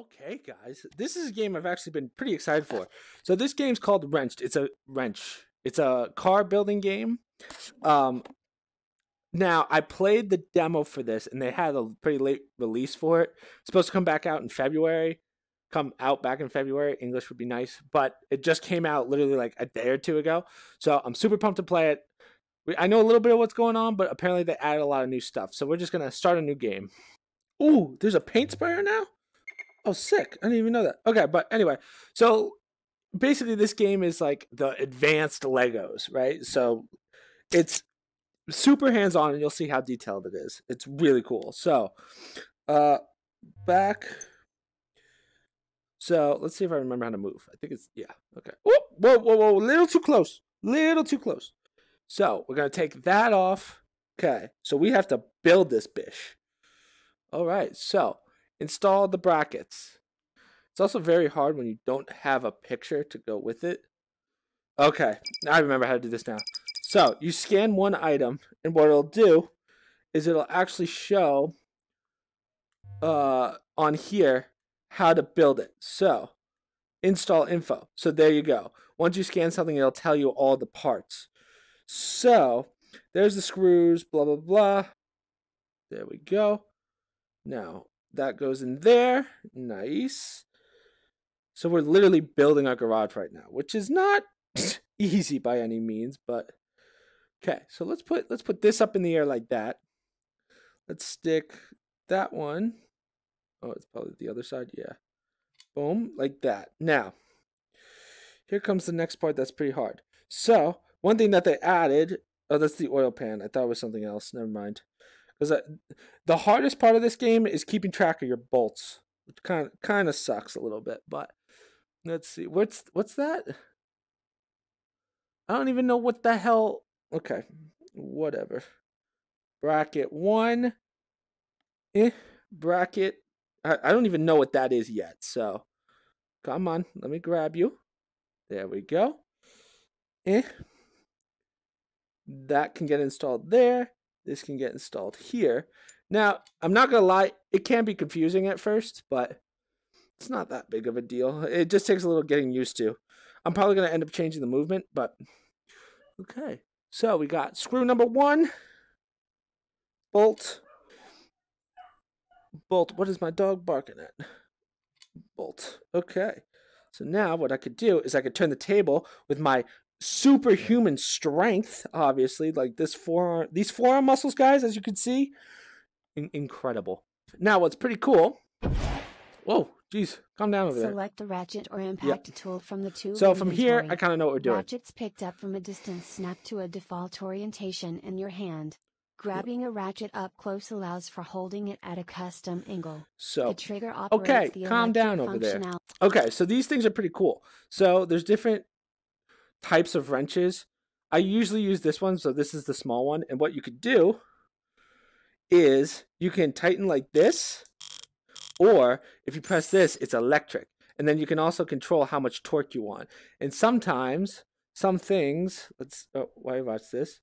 Okay, guys, this is a game I've actually been pretty excited for. So this game's called Wrenched. It's a Wrench. It's a car building game. Um, now I played the demo for this, and they had a pretty late release for it. It's supposed to come back out in February. Come out back in February. English would be nice, but it just came out literally like a day or two ago. So I'm super pumped to play it. I know a little bit of what's going on, but apparently they added a lot of new stuff. So we're just gonna start a new game. Ooh, there's a paint sprayer now. Oh, sick! I didn't even know that. Okay, but anyway, so basically this game is like the advanced Legos, right? So it's super hands on, and you'll see how detailed it is. It's really cool. So, uh, back. So let's see if I remember how to move. I think it's yeah. Okay. Whoa, whoa, whoa, whoa! Little too close. Little too close. So we're gonna take that off. Okay. So we have to build this bish. All right. So install the brackets. It's also very hard when you don't have a picture to go with it. Okay, I remember how to do this now. So you scan one item, and what it'll do is it'll actually show uh, on here how to build it. So install info. So there you go. Once you scan something, it'll tell you all the parts. So there's the screws, blah, blah, blah. There we go. Now that goes in there. Nice. So we're literally building our garage right now, which is not easy by any means, but okay. So let's put let's put this up in the air like that. Let's stick that one. Oh, it's probably the other side. Yeah. Boom, like that. Now, here comes the next part that's pretty hard. So, one thing that they added, oh, that's the oil pan. I thought it was something else. Never mind. Because uh, the hardest part of this game is keeping track of your bolts, which kind of kind of sucks a little bit. But let's see, what's what's that? I don't even know what the hell. Okay, whatever. Bracket one. Eh, bracket. I, I don't even know what that is yet. So, come on, let me grab you. There we go. Eh. That can get installed there. This can get installed here. Now, I'm not going to lie, it can be confusing at first, but it's not that big of a deal. It just takes a little getting used to. I'm probably going to end up changing the movement, but okay. So we got screw number one, bolt, bolt. What is my dog barking at? Bolt. Okay. So now what I could do is I could turn the table with my superhuman strength, obviously, like this forearm, these forearm muscles, guys, as you can see, in- incredible. Now, what's pretty cool. Whoa, jeez, calm down over Select there. Select the ratchet or impact yep. tool from the tool. So from here, I kind of know what we're doing. Ratchets picked up from a distance snap to a default orientation in your hand. Grabbing a ratchet up close allows for holding it at a custom angle. So the trigger operates okay, the calm down over there. Okay, so these things are pretty cool. So there's different types of wrenches. I usually use this one, so this is the small one. And what you could do is you can tighten like this, or if you press this, it's electric. And then you can also control how much torque you want. And sometimes, some things, let's, oh, why watch this?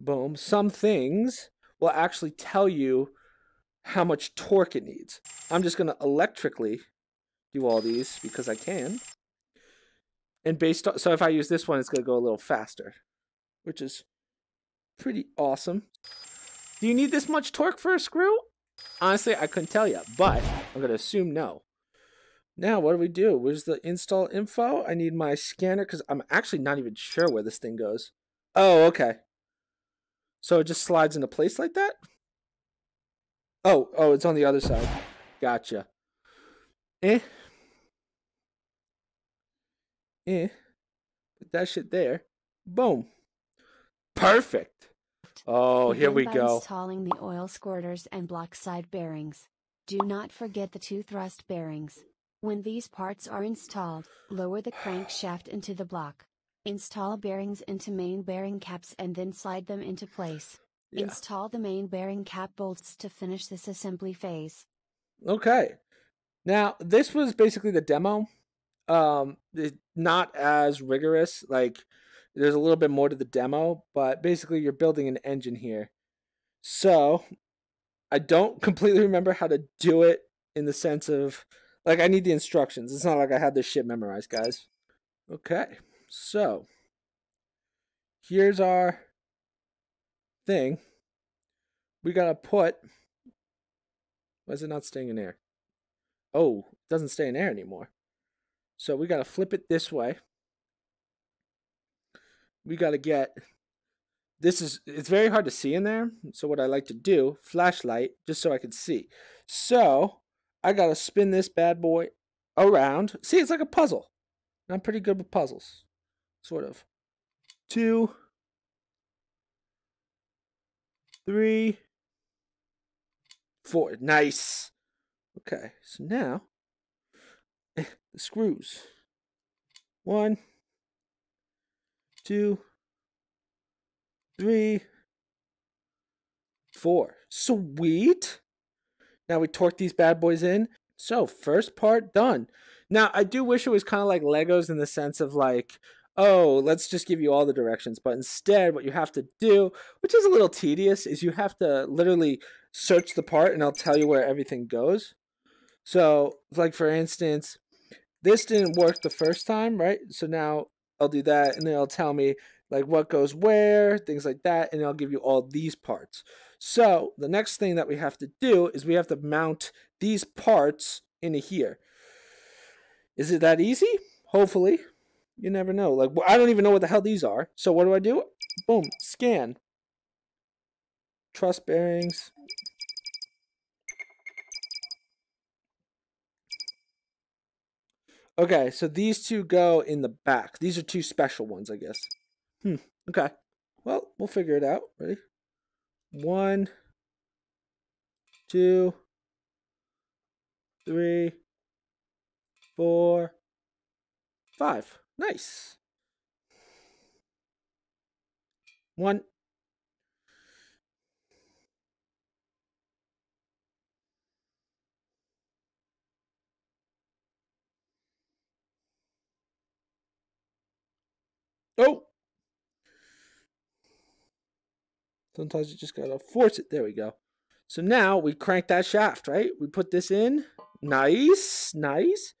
Boom. Some things will actually tell you how much torque it needs. I'm just going to electrically do all these because I can. And based on, so if I use this one, it's going to go a little faster, which is pretty awesome. Do you need this much torque for a screw? Honestly, I couldn't tell you, but I'm going to assume no. Now, what do we do? Where's the install info? I need my scanner because I'm actually not even sure where this thing goes. Oh, okay. So it just slides into place like that? Oh, oh, it's on the other side. Gotcha. Eh. Eh. Put that shit there. Boom. Perfect. Oh, here we go. Installing the oil squirters and block side bearings. Do not forget the two thrust bearings. When these parts are installed, lower the crankshaft into the block. Install bearings into main bearing caps and then slide them into place. Yeah. Install the main bearing cap bolts to finish this assembly phase. Okay. Now, this was basically the demo um not as rigorous like there's a little bit more to the demo but basically you're building an engine here so i don't completely remember how to do it in the sense of Like I need the instructions. It's not like I had this shit memorized, guys. Okay, so here's our thing. We gotta put. Why is it not staying in air? Oh, it doesn't stay in air anymore. So we gotta flip it this way. We gotta get. This is it's very hard to see in there. So what I like to do, flashlight, just so I can see. So I gotta spin this bad boy around. See, it's like a puzzle. I'm pretty good with puzzles. Sort of. Two. Three. Four. Nice. Okay, so now the screws. One, two, three, four. Sweet. Now we torque these bad boys in. So, first part done. Now, I do wish it was kind of like Legos in the sense of like, oh, let's just give you all the directions. But instead, what you have to do, which is a little tedious, is you have to literally search the part and I'll tell you where everything goes. So, like for instance, this didn't work the first time, right? So now I'll do that and then it'll tell me like what goes where, things like that, and I'll give you all these parts. So the next thing that we have to do is we have to mount these parts into here. Is it that easy? Hopefully. You never know. Like I don't even know what the hell these are. So what do I do? Boom, scan. Thrust bearings. Okay, so these two go in the back. These are two special ones, I guess. Hmm. Okay. Well, we'll figure it out. Ready? One, two, three, four, five. Nice. One. Oh! Sometimes you just gotta force it. There we go. So now we crank that shaft, right? We put this in. Nice, nice.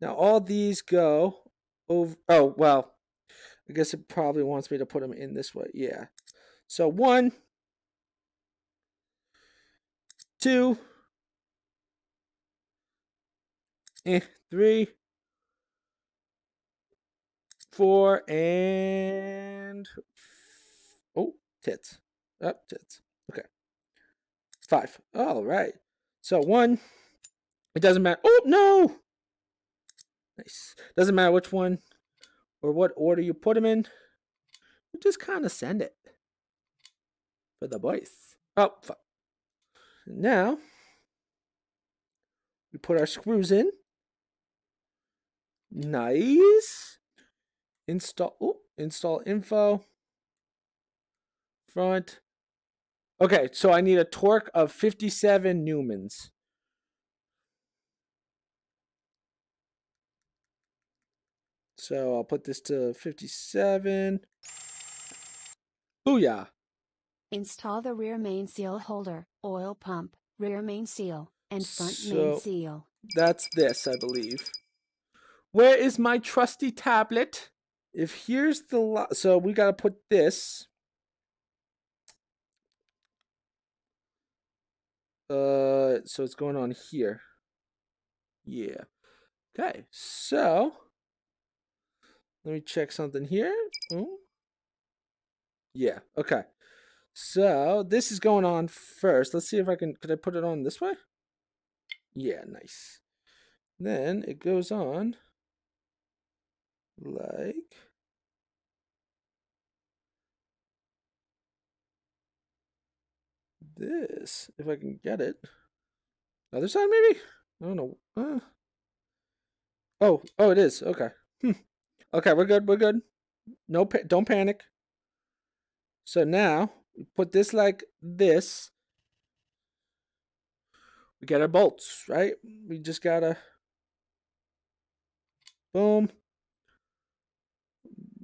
Now all these go over. Oh, well, I guess it probably wants me to put them in this way. Yeah. So one, two, eh, three, four, and oh, tits. Up, oh, tits. Okay. Five. All right. So one. It doesn't matter. Oh, no. Nice. Doesn't matter which one or what order you put them in. You just kind of send it for the boys. Oh, fuck. Now, we put our screws in. Nice. Install, oh, install info. Front. Okay, so I need a torque of 57 newtons. So I'll put this to 57. Booyah! Install the rear main seal holder, oil pump, rear main seal, and front so main seal. That's this, I believe. Where is my trusty tablet? If here's the... So we got to put this Uh, so it's going on here. Yeah. Okay, so let me check something here. Ooh. Yeah, okay. So this is going on first. Let's see if I can, could I put it on this way? Yeah, nice. Then it goes on like this if I can get it. Other side, maybe? I don't know. Uh. Oh, oh, it is. Okay. Hmm. Okay, we're good. We're good. No, pa don't panic. So now put this like this. We get our bolts, right? We just gotta boom,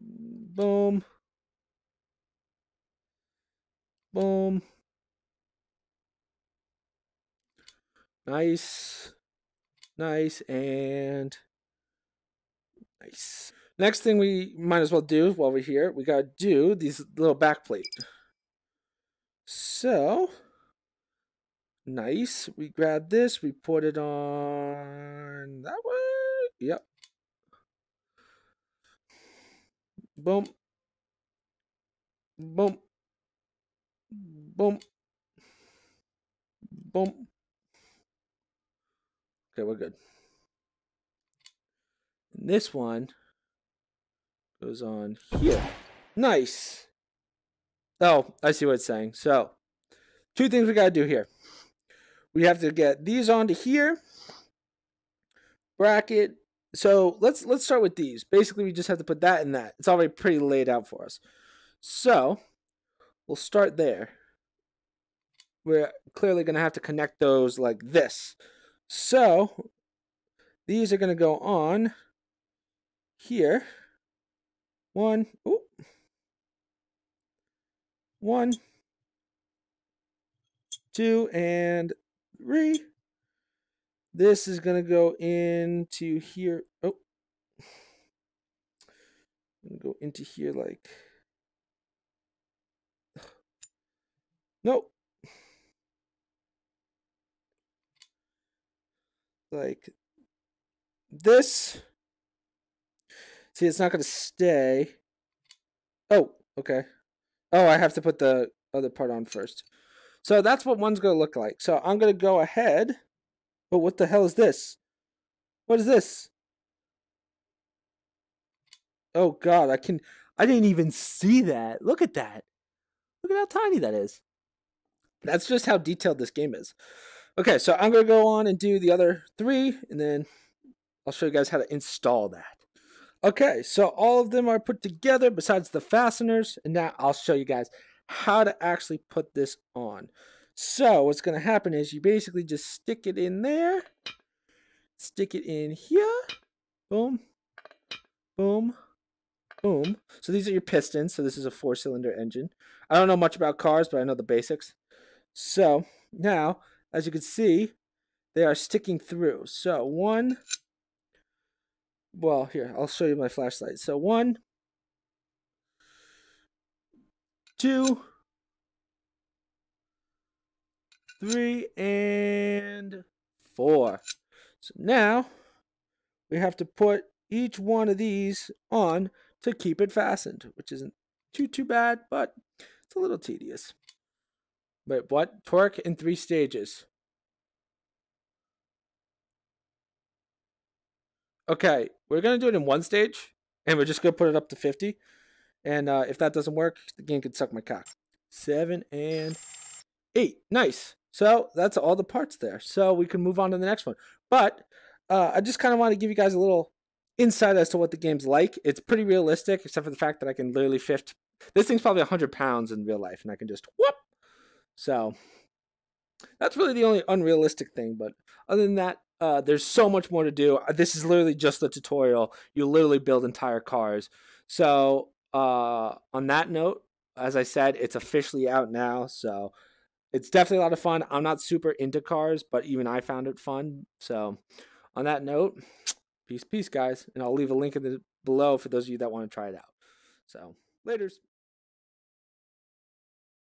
boom, boom. Nice. Nice and nice. Next thing we might as well do while we're here, we gotta do these little back plate. So nice. We grab this, we put it on that way. Yep. Boom. Boom. Boom. Boom. Okay, we're good. And this one goes on here. Nice. Oh, I see what it's saying. So, two things we got to do here. We have to get these onto here. Bracket. So, let's let's start with these. Basically, we just have to put that in that. It's already pretty laid out for us. So, we'll start there. We're clearly going to have to connect those like this. So, these are going to go on here. One, ooh, one, two, and three. This is going to go into here. Oh, go into here like. Nope. Like this. See, it's not going to stay. Oh, okay. Oh, I have to put the other part on first. So that's what one's going to look like. So I'm going to go ahead. But what the hell is this? What is this? Oh god, I can I didn't even see that. Look at that. Look at how tiny that is. That's just how detailed this game is. Okay, so I'm going to go on and do the other three, and then I'll show you guys how to install that. Okay, so all of them are put together besides the fasteners, and now I'll show you guys how to actually put this on. So what's going to happen is you basically just stick it in there, stick it in here, boom, boom, boom. So these are your pistons. So this is a four-cylinder engine. I don't know much about cars, but I know the basics. So now, as you can see, they are sticking through. So one, well, here, I'll show you my flashlight. So one, two, three, and four. So now we have to put each one of these on to keep it fastened, which isn't too, too bad, but it's a little tedious. Wait, what? Torque in three stages. Okay, we're going to do it in one stage, and we're just going to put it up to 50. And uh, if that doesn't work, the game can suck my cock. Seven and eight. Nice. So that's all the parts there. So we can move on to the next one. But uh, I just kind of want to give you guys a little insight as to what the game's like. It's pretty realistic, except for the fact that I can literally shift. This thing's probably 100 pounds in real life, and I can just whoop. So that's really the only unrealistic thing. But other than that, uh, there's so much more to do. Uh, this is literally just the tutorial. You literally build entire cars. So uh, on that note, as I said, it's officially out now. So it's definitely a lot of fun. I'm not super into cars, but even I found it fun. So on that note, peace, peace, guys. And I'll leave a link in the below for those of you that want to try it out. So laters.